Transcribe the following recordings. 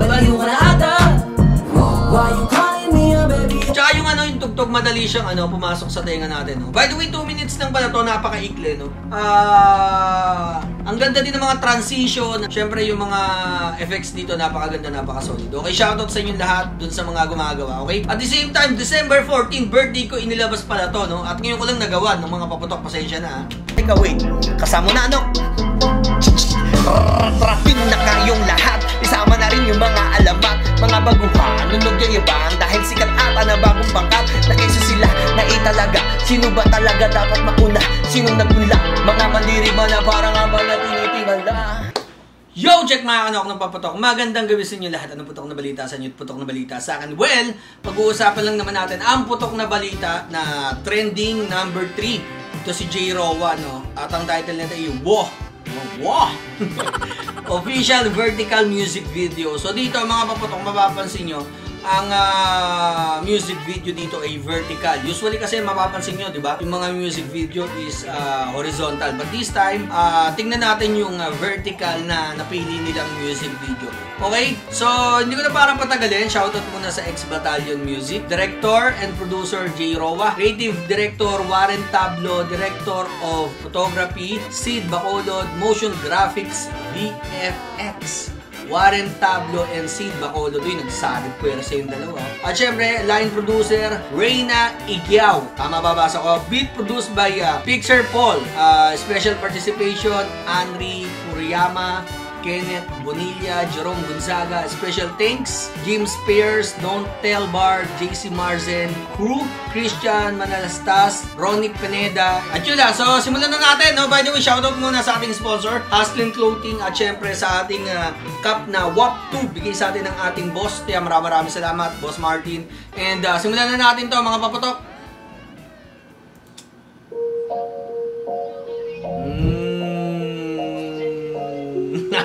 Baliw ka na ata Why you calling me a baby? Tsaka yung ano, yung tugtog madali siyang ano, pumasok sa tenga natin. No? By the way, 2 minutes lang pala to, napakaikli. No? Ah, ang ganda din ng mga transition. Siyempre, yung mga effects dito, napakaganda, napakasolid. Okay, shoutout sa inyo lahat dun sa mga gumagawa. Okay? At the same time, December 14, birthday ko, inilabas pala to. No? At ngayon ko lang nagawa ng mga paputok. Pasensya na. ha. Teka, wait. Kasama na ano? Rapping na kayong lahat Isama na rin yung mga alamat Mga baguhan, nunog yung ibang Dahil sikat ata na bagong pangkat Na kaysa sila na italaga Sino ba talaga dapat makuna? Sinong nagpunla? Mga mandirima na parang ba na tinitingala Yo, check mga kanok ng paputok. Magandang gabi sa inyo lahat. Anong putok na balita sa inyo? Putok na balita sa akin. Well, pag-uusapan lang naman natin ang putok na balita na trending number 3. Ito si J. Rowa, no? At ang title nito ay Wah! Wah! Official vertical music video. So dito mga paputok, mapapansin nyo, ang ah, music video dito ay vertical. Usually kasi mapapansin nyo, di ba? Yung mga music video is ah, horizontal. But this time, ah, tingnan natin yung ah, vertical na napili nilang music video. Okay? So, hindi ko na parang patagalin. Shoutout muna sa X-Battalion Music. Director and producer J. Rowa. Creative Director Warren Tablo. Director of Photography Sid Bacolod. Motion Graphics VFX. Warren Tablo and Sid Bacolod yung nagsalit pwersa yung dalawa. At syempre, line producer, Reyna Igiao. Tama babasa ko. Beat produced by uh, Pixar Paul. Uh, special participation, Henry Furiyama, Kenneth Bonilla, Jerome Gonzaga. Special thanks, Jim Spears, Don't Tell Bar, JC Marzen, Crew, Christian Manalastas, Ronnie Pineda. At yun lang, so simulan na natin. No? By the way, shoutout muna sa ating sponsor, Haslin Clothing at syempre sa ating uh, cup na WAP2. Bigay sa atin ng ating boss. Kaya maraming maraming salamat, Boss Martin. And uh, simulan na natin to mga papatok.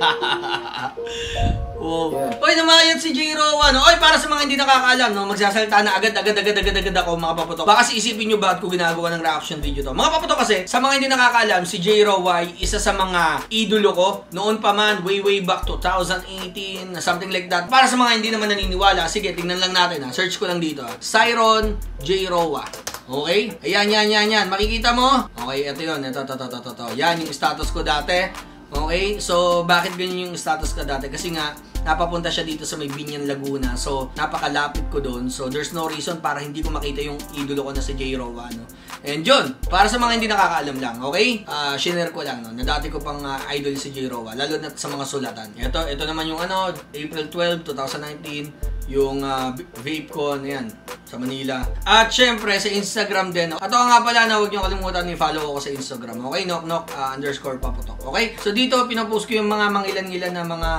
Mm. oh. Oy, namayat si J. Rowan. Oy, para sa mga hindi nakakaalam, no, magsasalita na agad, agad, agad, agad, agad ako, mga paputok. Baka kasi isipin nyo bakit ko ginagawa ng reaction video to. Mga paputok kasi, sa mga hindi nakakaalam, si J. Rowan, isa sa mga idolo ko. Noon pa man, way, way back 2018, something like that. Para sa mga hindi naman naniniwala, sige, tingnan lang natin ha. Search ko lang dito ha. Cyron J. Rowa. Okay? Ayan, yan, yan, yan. Makikita mo? Okay, ito yun. Ito, ito, ito, ito, ito. Yan yung status ko dati. Okay? So, bakit ganyan yung status ko dati? Kasi nga, napapunta siya dito sa may Binyan, Laguna. So, napakalapit ko doon. So, there's no reason para hindi ko makita yung idolo ko na si J. Rowa, no? And yun, para sa mga hindi nakakaalam lang, okay? Ah, shinare ko lang, no? Na dati ko pang ah, idol si J. Rowa, lalo na sa mga sulatan. Ito, ito naman yung ano, April 12, 2019 yung uh, vape ko na yan sa Manila. At syempre sa Instagram din. At ako nga pala na huwag niyo kalimutan i-follow ako sa Instagram. Okay? Knock knock uh, underscore paputok. Okay? So dito pinapost ko yung mga mangilan-ngilan na mga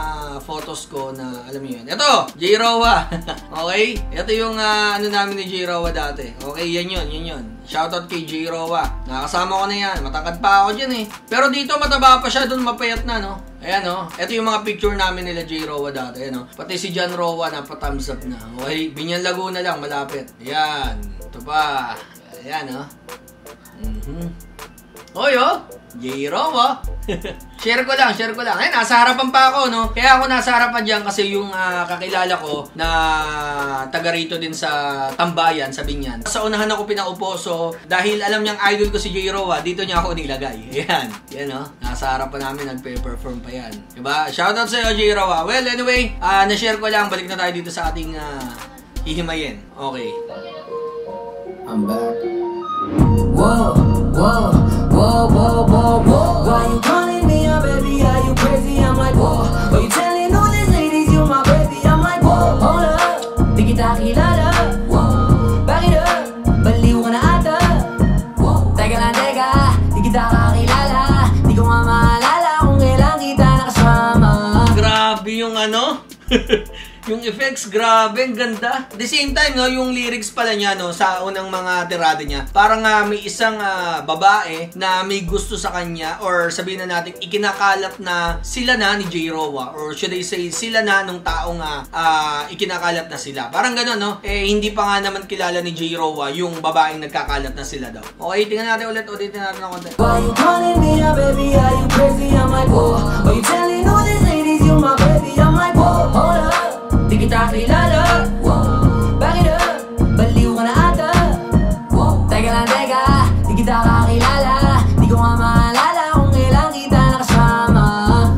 photos ko na alam niyo yan. Ito! J. Rowa. okay? Ito yung uh, ano namin ni J. Rowa dati. Okay? Yan yun. Yan yun. Shoutout kay J. Rowa. Nakasama ko na yan. Matangkad pa ako dyan eh. Pero dito mataba pa siya. Doon mapayat na no. Ayan o. Oh. Ito yung mga picture namin nila J. Rowa dati. Ayan o. Pati si John Rowa na pa-thumbs up na. Okay? Binyan Laguna lang. Malapit. Ayan. Ito pa. Ayan o. Oh. Mm-hmm. Oy oh. J. Rowa. share ko lang, share ko lang. Ayun, nasa harapan pa ako, no? Kaya ako nasa harapan dyan kasi yung uh, kakilala ko na taga rito din sa Tambayan, sa Binyan. Sa unahan ako pinaupo, so dahil alam niyang idol ko si J. Rowa, dito niya ako nilagay. Ayan, yan no? Nasa harapan namin, nagpe-perform pa yan. Diba? Shoutout sa iyo, J. Rowa. Well, anyway, uh, na-share ko lang. Balik na tayo dito sa ating uh, hihimayin. Okay. I'm back. Whoa, whoa, whoa, whoa, whoa, whoa. Why you calling me a baby? Are you crazy? I'm like, whoa. Why you effects, grabe, ang ganda. At the same time, no, yung lyrics pala niya, no, sa unang mga tirada niya, parang uh, may isang uh, babae na may gusto sa kanya, or sabihin na natin, ikinakalat na sila na ni J. Rowa, or should I say, sila na nung taong uh, uh, ikinakalat na sila. Parang gano'n, no? Eh, hindi pa nga naman kilala ni J. Rowa yung babaeng nagkakalat na sila daw. Okay, tingnan natin ulit, ulitin natin ng konti. Why you calling me a baby? Are you crazy? I'm like, whoa. Why you telling all these ladies you my baby? I'm like, kita kilala Bakit up? Baliw ka na ata Teka lang, teka, di kita kakilala Di ko nga maalala kung ilang kita nakasama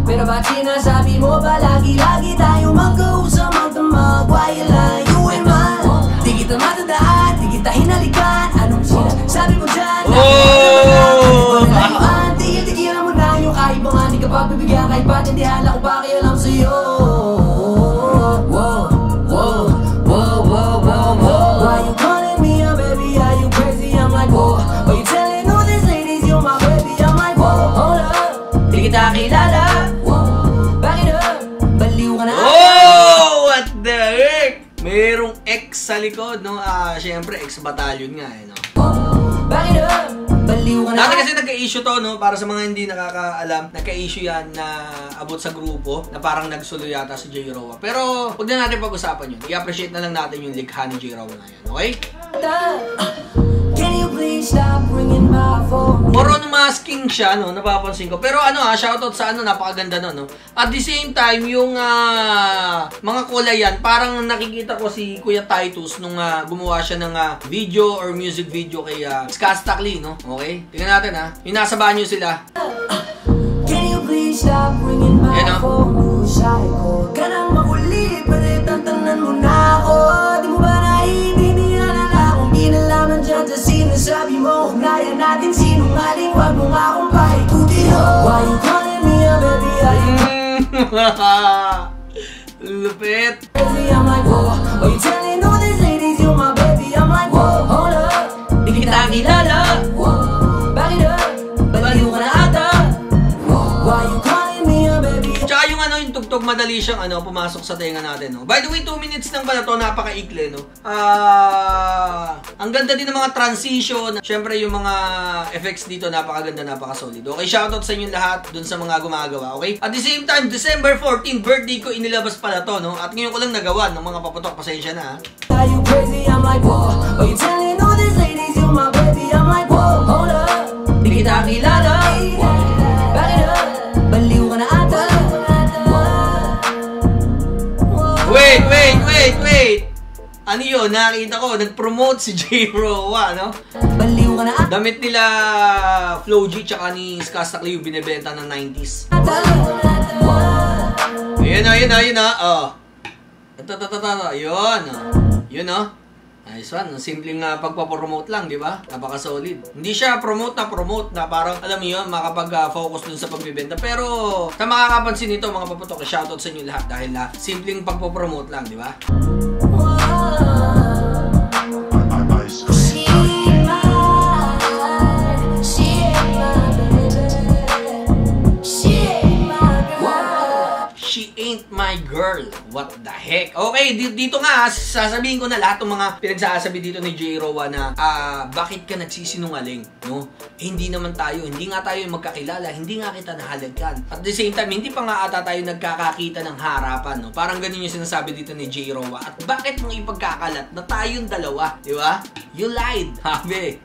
Pero ba't sinasabi mo ba lagi-lagi tayo magkausap magdamag Why you lie, you and mine Di kita matandaan, di kita hinalikan Anong sinasabi mo dyan? Oh! Tigil-tigilan mo na yung kahit mga hindi ka pagbibigyan Kahit patindihan lang likod, no? Ah, syempre, X-Battalion nga, eh, no? Back it up, baliw ka na. Dati kasi nagka-issue to, no? Para sa mga hindi nakakaalam, nagka-issue yan na abot sa grupo na parang nagsulo yata si J. Rowa. Pero, huwag na natin pag-usapan yun. I-appreciate na lang natin yung likha ni J. Rowa na yan, okay? Can you please stop ringing my phone? More on masking siya, no? Napapansin ko. Pero ano ah, shoutout sa ano, napakaganda no, no? At the same time, yung ah, mga kulay yan, parang nakikita ko si Kuya Titus nung ah, gumawa siya ng ah, video or music video kay uh, Skastakli, no? Okay? Tingnan natin ha. Yung nasa banyo sila. Can you please stop ringing my Yan, oh. phone? Psycho ka nang makulit, pwede tantanan natin sinungaling, wag mo nga akong paikutin Why you calling me a baby, you Lupit. crazy? I'm like, whoa Are you telling all these madali siyang ano, pumasok sa tenga natin, no? By the way, 2 minutes lang pala to, napaka-ikli, no? Ah, ang ganda din ng mga transition. Siyempre, yung mga effects dito, napakaganda, napaka-solid. Okay, shoutout sa inyo lahat dun sa mga gumagawa, okay? At the same time, December 14, birthday ko, inilabas pala to, no? At ngayon ko lang nagawa ng mga paputok, pasensya na, ha? Are you crazy? I'm like, whoa. Are you telling all these ladies you're my baby? I'm like, whoa, hold up. Di kita kilala. Wait, wait! Ano yun? Nakita ko, nag-promote si J. Rowa, no? Baliw ka na ata. Damit nila Flo G tsaka ni Skastakli yung binibenta ng 90s. Ayun na, ayun na, ayun na. Oh. Ito, ito, ito, ito. Ayun. Oh. Yun, oh. Nice one. Simpleng uh, pagpapromote lang, di ba? Napaka-solid. Hindi siya promote na promote na parang, alam mo yun, makapag-focus dun sa pagbibenta. Pero, sa makakapansin nito, mga paputok, shoutout sa inyo lahat dahil uh, simpleng pagpapromote lang, di ba? She ain't my girl. What the heck? Okay, di- dito nga, sasabihin ko na lahat ng mga pinagsasabi dito ni J. Rowa na ah, bakit ka nagsisinungaling, no? Eh, hindi naman tayo, hindi nga tayo magkakilala, hindi nga kita nahalagan. At the same time, hindi pa nga ata tayo nagkakakita ng harapan, no? Parang ganun yung sinasabi dito ni J. Rowa. At bakit mo ipagkakalat na tayong dalawa, di ba? You lied, habi.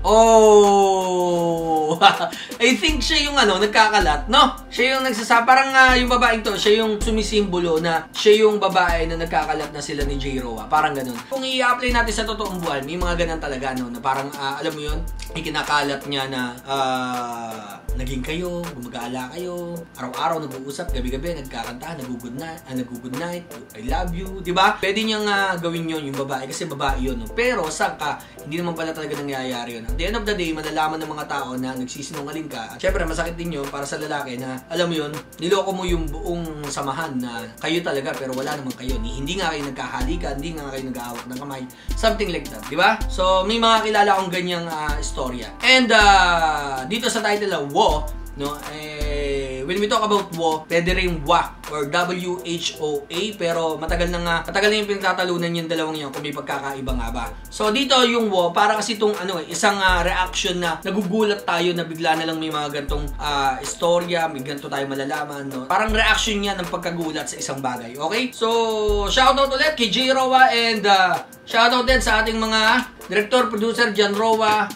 Oh! I think siya yung ano, nagkakalat, no? Siya yung nagsasabi, parang ah, yung babaeng to, siya yung sumisimbolo na siya yung babae na nagkakalat na sila ni J. Roa. Parang ganun. Kung i-apply natin sa totoong buhay, may mga ganun talaga, no? Na parang, ah, alam mo yun, ikinakalat niya na ah, naging kayo, gumagala kayo, araw-araw nag-uusap, gabi-gabi nagkakanta, nag-good night, ah, nag-good night, I love you, di ba? Pwede niyang ah, gawin yun yung babae kasi babae yun. No? Pero saan ka, hindi naman pala talaga nangyayari yun. At the end of the day, malalaman ng mga tao na nagsisinungaling ka. At syempre, masakit din yun para sa lalaki na, alam mo yun, niloko mo yung buong samahan na kayo talaga pero wala naman kayo. Hindi nga kayo nagkahalikan, hindi nga kayo nag-aawak ng kamay. Something like that, di ba? So, may mga kilala akong ganyang ah, istorya. And ah, dito sa title na Wo, no, eh, when we talk about Wo, pwede rin WA or W-H-O-A pero matagal na nga, matagal na yung pinagtatalunan yung dalawang yun kung may pagkakaiba nga ba. So dito yung Wo, para kasi itong ano, eh, isang ah, reaction na nagugulat tayo na bigla na lang may mga gantong ah, istorya, may ganito tayo malalaman, no? Parang reaction niya ng pagkagulat sa isang bagay, okay? So, shoutout ulit kay J. Rowa and uh, shoutout din sa ating mga director, producer, Jan Rowa,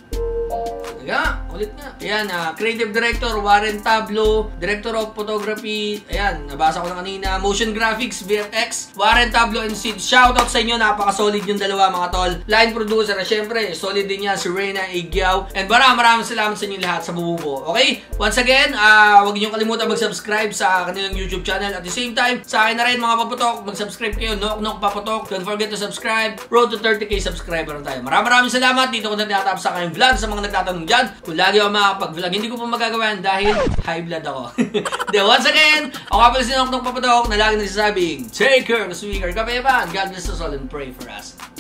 Nga, ulit nga. Ayan, ah, creative director, Warren Tablo, director of photography, ayan, nabasa ko na kanina, motion graphics, VFX, Warren Tablo and Sid. Shoutout sa inyo, napaka-solid yung dalawa mga tol. Line producer, syempre, solid din yan, si Reyna Igyaw. And maraming maraming salamat sa inyo lahat sa bububo. Okay? Once again, ah, huwag niyo kalimutan mag-subscribe sa kanilang YouTube channel. At the same time, sa akin na rin mga paputok, mag-subscribe kayo, Nok Nok Paputok. Don't forget to subscribe. Road to 30k subscriber na tayo. Maraming maraming salamat. Dito ko na tinatapos sa aking vlog sa mga nagtatanong dyan. Kung lagi ako makakapag-vlog, hindi ko pa magagawa yan dahil high blood ako. Then once again, ako nga pala si Nok Paputok na lagi nagsasabing, Take care. Speaker. Kape God bless us all and pray for us.